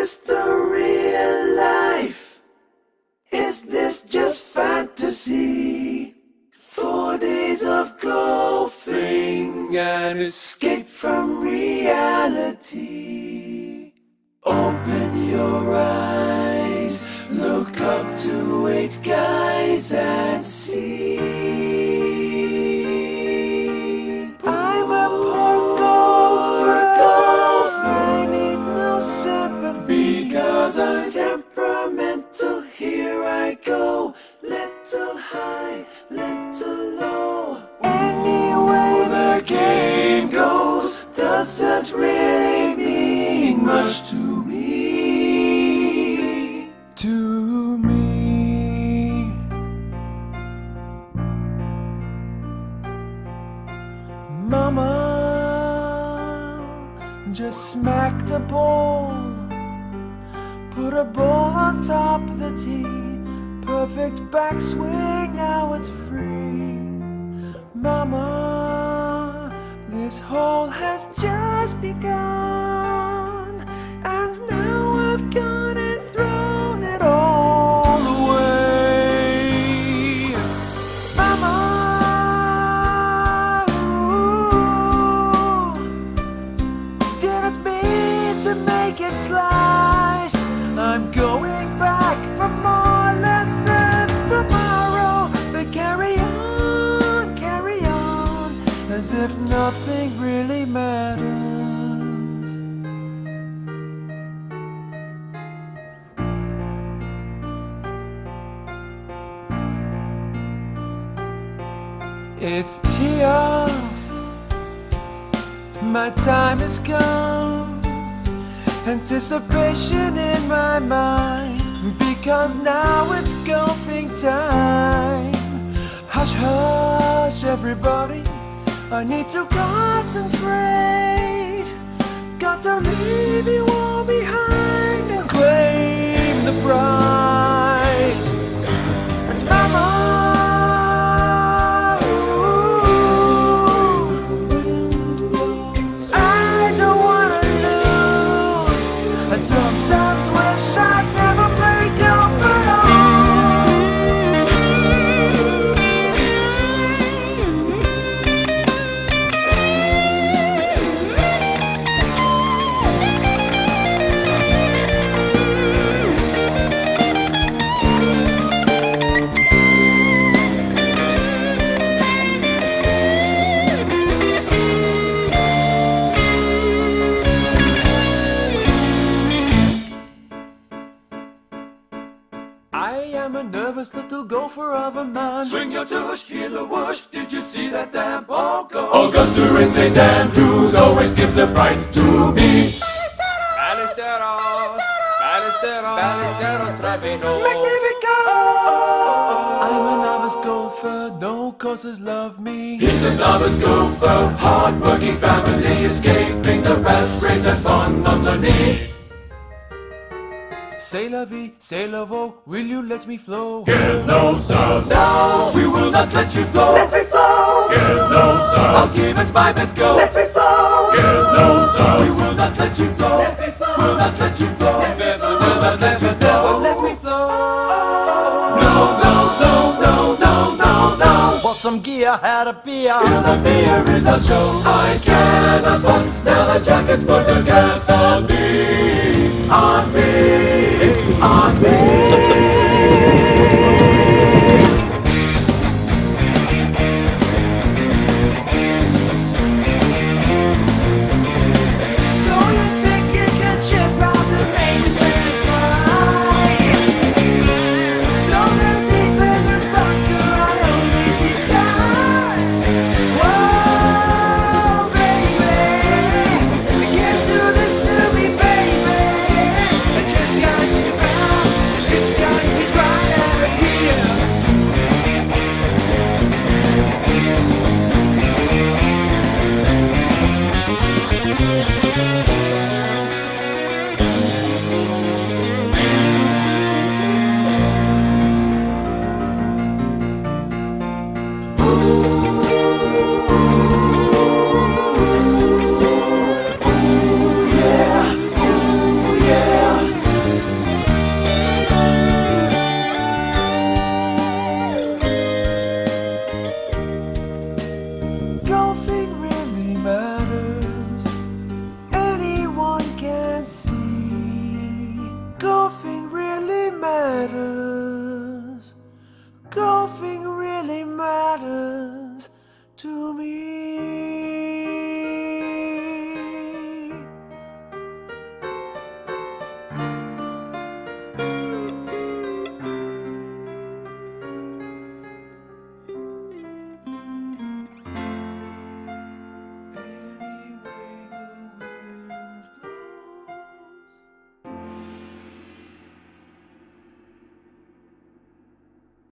this the real life? Is this just fantasy? Four days of golfing and escape from reality. Open your eyes, look up to eight guys temperamental. Here I go, little high, little low. Anyway, the game goes doesn't really mean much to me. To me. Mama just smacked a ball. Put a ball on top of the tee. Perfect backswing, now it's free. Mama, this hole has just begun. And now I've gone and thrown it all away. Mama, ooh, didn't mean to make it slice. I'm going back for more lessons tomorrow. But carry on, carry on, as if nothing really matters. It's tee off. My time is gone. Anticipation in my mind. Because now it's golfing time. Hush, hush, everybody. I need to concentrate. Got to leave you all behind and claim the prize. Gopher of a man. Swing your tush, hear the whoosh. Did you see that damn ball go? Augusta in St. Andrews always gives a fright to me. Ballesteros, Ballesteros, Ballesteros, Trevino. I'm a novice golfer, no courses love me. He's a novice gopher, hard-working family, escaping the rat race and monotony. Say la vie, say la vo, will you let me flow? Get no sauce. No, we will not let you flow. Let me flow. Get no sauce. I'll give it my best go. Let me flow. Get no sauce. We will not let you flow. Let me flow. Will not let you flow. Never will not let you flow. Let me flow. No, no, no, no, no, no, no. Bought some gear, had a beer. Still the fear is on show. I cannot pass. Now the jacket's put a gas on me. On me. better